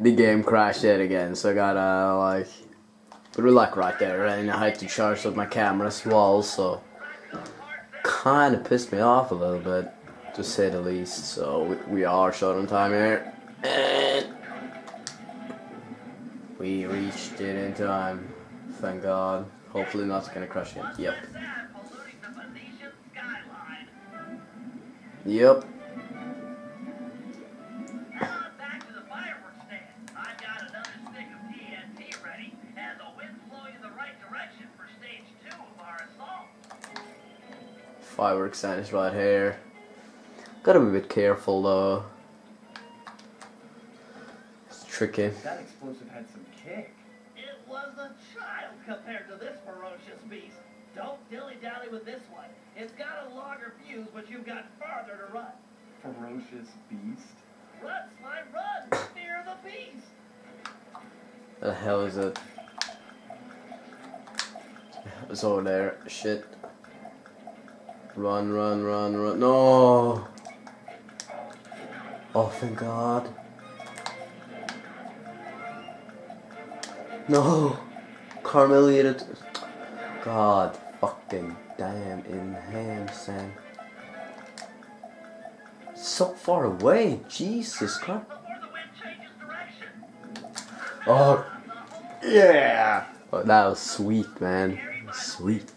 the game crashed yet again, so I gotta like we're like right there and I had to charge up my camera as well, so kinda pissed me off a little bit, to say the least. So we, we are short on time here. And we reached it in time. Thank God. Hopefully not gonna crash again. Yep. Yep. Fireworks stand is right here. Gotta be a bit careful though. It's tricky. That explosive had some kick. It was a child compared to this ferocious beast. Don't dilly-dally with this one. It's got a longer fuse, but you've got farther to run. Ferocious beast. Run, slime, run! Fear the beast! The hell is it? It's over there. Shit. Run, run, run, run. No! Oh, thank God. No! Carmeliated. God fucking damn in ham, Sam. So far away. Jesus Christ. Oh, yeah. Oh, that was sweet, man. Sweet.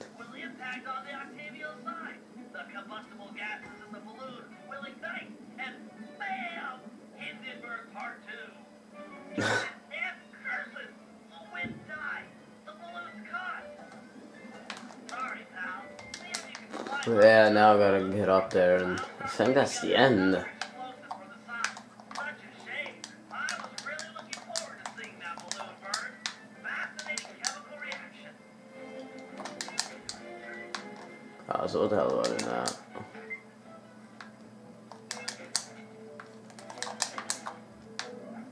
Yeah, now I gotta get up there, and I think that's the end. explosive for the side. Such a shame. I was really looking forward to seeing that balloon burn. Fascinating chemical reaction. Oh, so what the hell do now?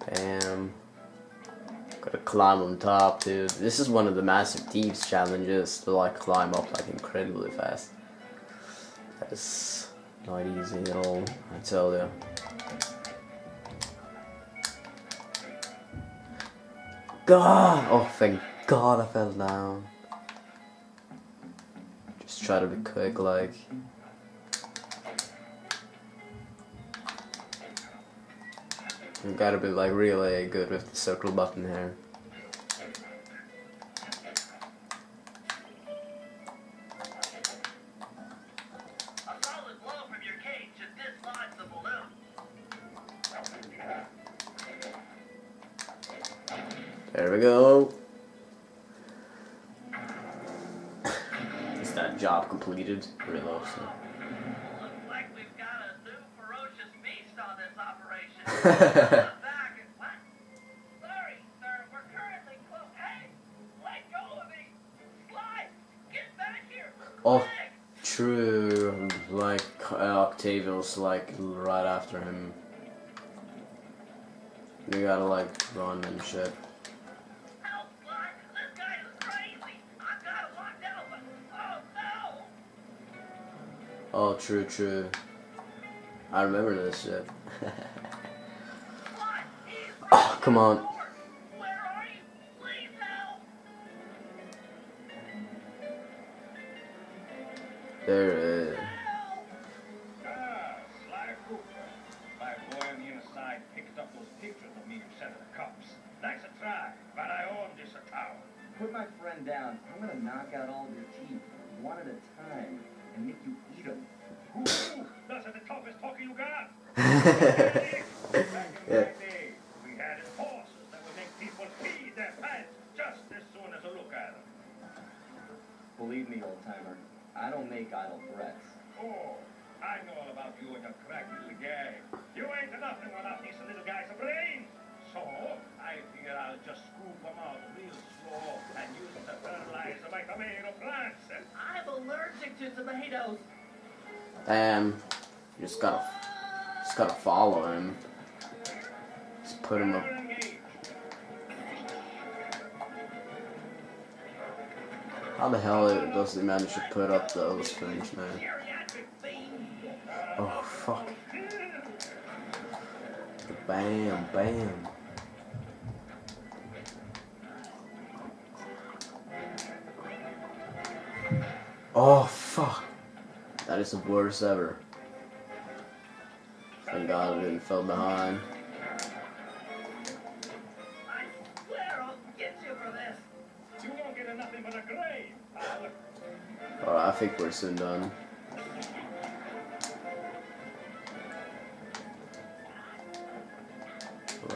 Bam. Gotta climb on top, dude. This is one of the massive thieves challenges to like climb up like incredibly fast. Is not easy at all, I tell you. God! Oh, thank God I fell down. Just try to be quick, like. You gotta be like really good with the circle button here. There we go. Is that job completed? Reload. So. Like we've got a new ferocious beast on this operation. Back and what? Sorry, sir. We're currently close. Hey, let go of me. Slide. Get back here. Oh. True. Like uh, Octavio's like right after him. You gotta like run and shit. Oh, true, true. I remember this shit. Oh, come on. There them. Believe me, old timer, I don't make idle threats. Oh, I know all about you and your crack little guy. You ain't nothing without these little guy's brains. So, I figure I'll just scoop them out real slow and use them to fertilize my tomato plants. I'm allergic to tomatoes. Damn. You just gotta, just gotta follow him. Just put him up. How the hell does he manage to put up those things, man? Oh, fuck. Bam, bam. Oh, fuck. That is the worst ever. Thank God I didn't fall behind. I swear I'll get you for this. You won't get nothing but a grave, pal. Alright, I think we're soon done.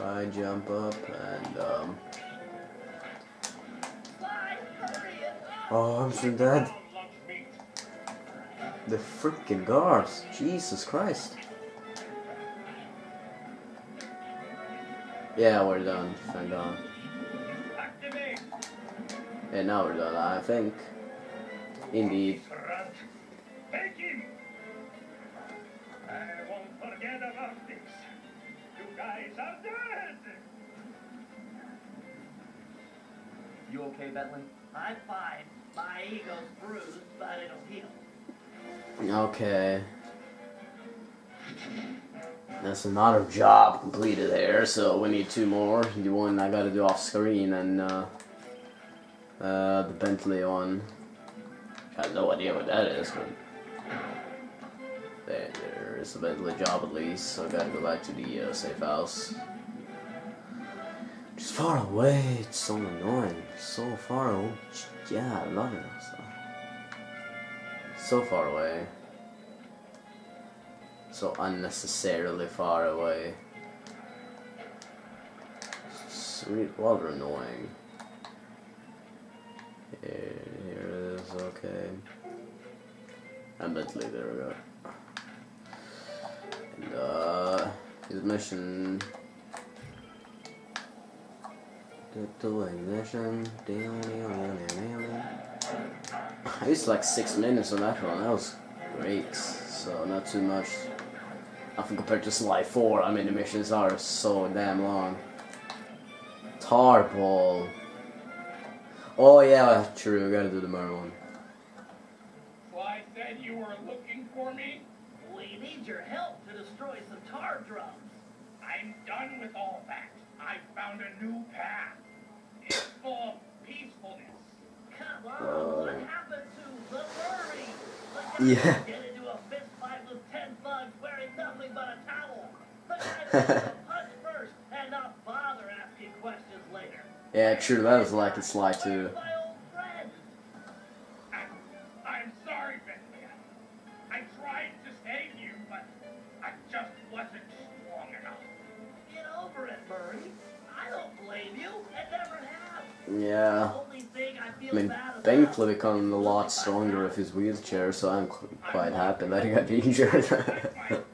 Right, jump up and um. Oh, I'm so dead. The freaking guards. Jesus Christ. Yeah, we're done. Thank God. And now we're done, I think. Indeed. Runt. Take him. I won't forget about this. You guys are dead. You okay, Bentley? I'm fine. My ego's bruised, but it'll heal. Okay. That's another job completed there, so we need two more. The one I gotta do off screen and uh, uh, the Bentley one. I have no idea what that is, but there, there is a Bentley job at least, so I gotta go back to the uh, safe house. Just far away, it's so annoying. So far away. Yeah, I love it. So, so far away. So unnecessarily far away. It's rather annoying. Here, here it is, okay. And Bentley, there we go. And uh, his mission. Do ignition. I used like six minutes on that one. That was great. So not too much. Nothing compared to Sly 4. I mean, the missions are so damn long. Tarball. Oh yeah, true. we Gotta do the Murray one. Sly said you were looking for me. We need your help to destroy some tar drums. I'm done with all that. I found a new path. It's full of peacefulness. Come on, Whoa. what happened to the Murray? The guy Yeah. Murray. I don't blame you. and never have. Yeah. The only thing I mean, bad about Bentley a lot stronger with his wheelchair, so I'm quite happy that he got injured.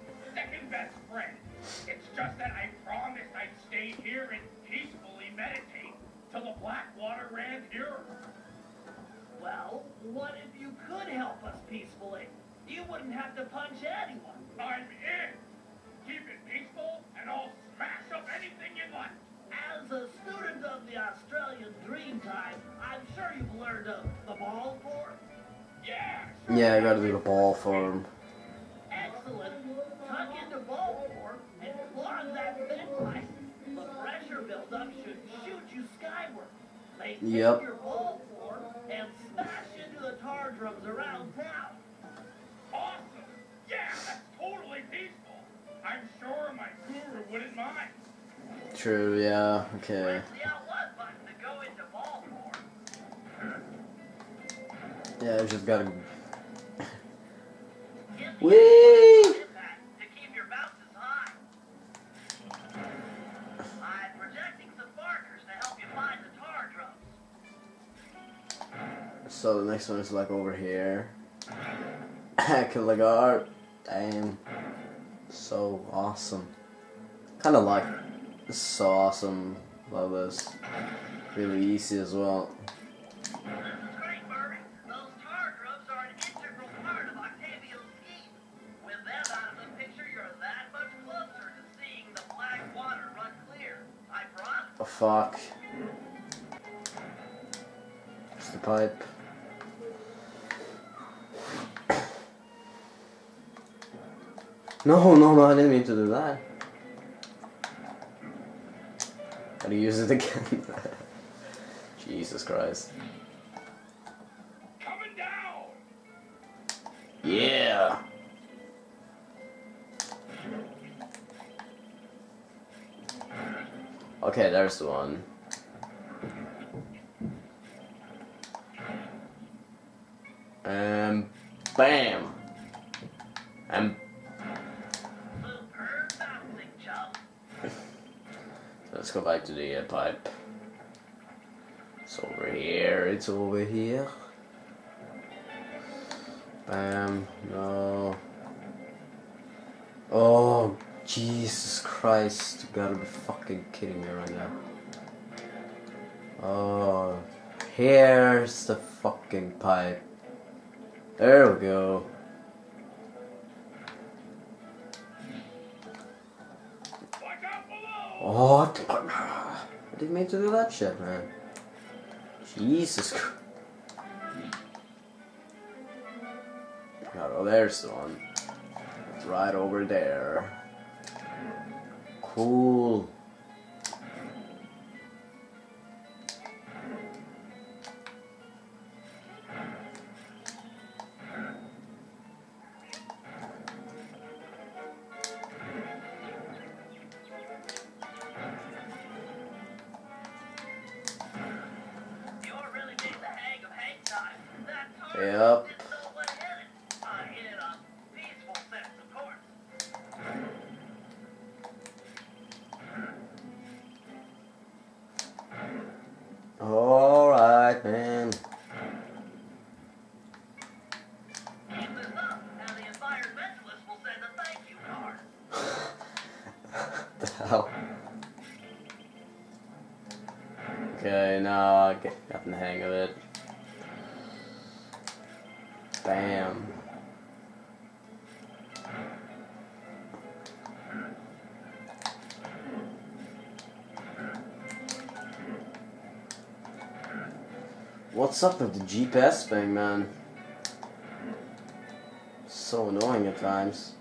What if you could help us peacefully? You wouldn't have to punch anyone. I'm in. Keep it peaceful, and I'll smash up anything you want. As a student of the Australian Dreamtime, I'm sure you've learned of the ball form. Yeah. sure. yeah, I gotta do the ball form. Excellent. Tuck into ball form and clog that vent pipe. The pressure buildup should shoot you skyward. Maintain Yep. your ball drums around town. Awesome. Yeah, that's totally peaceful. I'm sure my guru wouldn't mind. True, yeah, okay. Press the outlet button to go into ball form. Yeah, I just gotta. Whee! So the next one is like over here. Kill the guard. Damn. So awesome. Kinda like. So awesome. Love this. Really easy as well. This is great, Murray. Those No, no, no, I didn't mean to do that. How do you use it again? Jesus Christ. Coming down. Yeah. Okay, there's the one. And bam. And let's go back to the uh, pipe. It's over here. It's over here. Bam. No. Oh, Jesus Christ. You gotta be fucking kidding me right now. Oh, here's the fucking pipe. There we go. Oh, I didn't mean to do that shit, man. Jesus Christ. Oh, there's the one. It's right over there. Cool. Bam. What's up with the GPS thing, man? So annoying at times.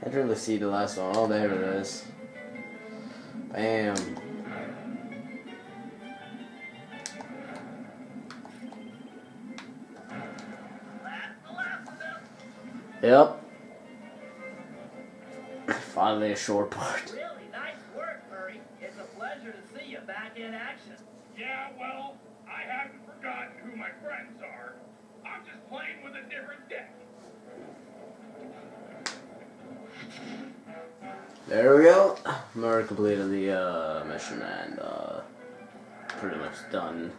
Can't really see the last one. Oh, there it is. Bam. Yep. Finally, a short part. Really nice work, Murray. It's a pleasure to see you back in action. Yeah, well, I haven't forgotten who my friends are. I'm just playing with a different deck. There we go. Murray completed the uh, mission and uh, pretty much done.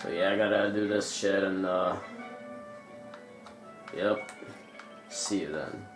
So yeah, I gotta do this shit and uh, yep. See you then.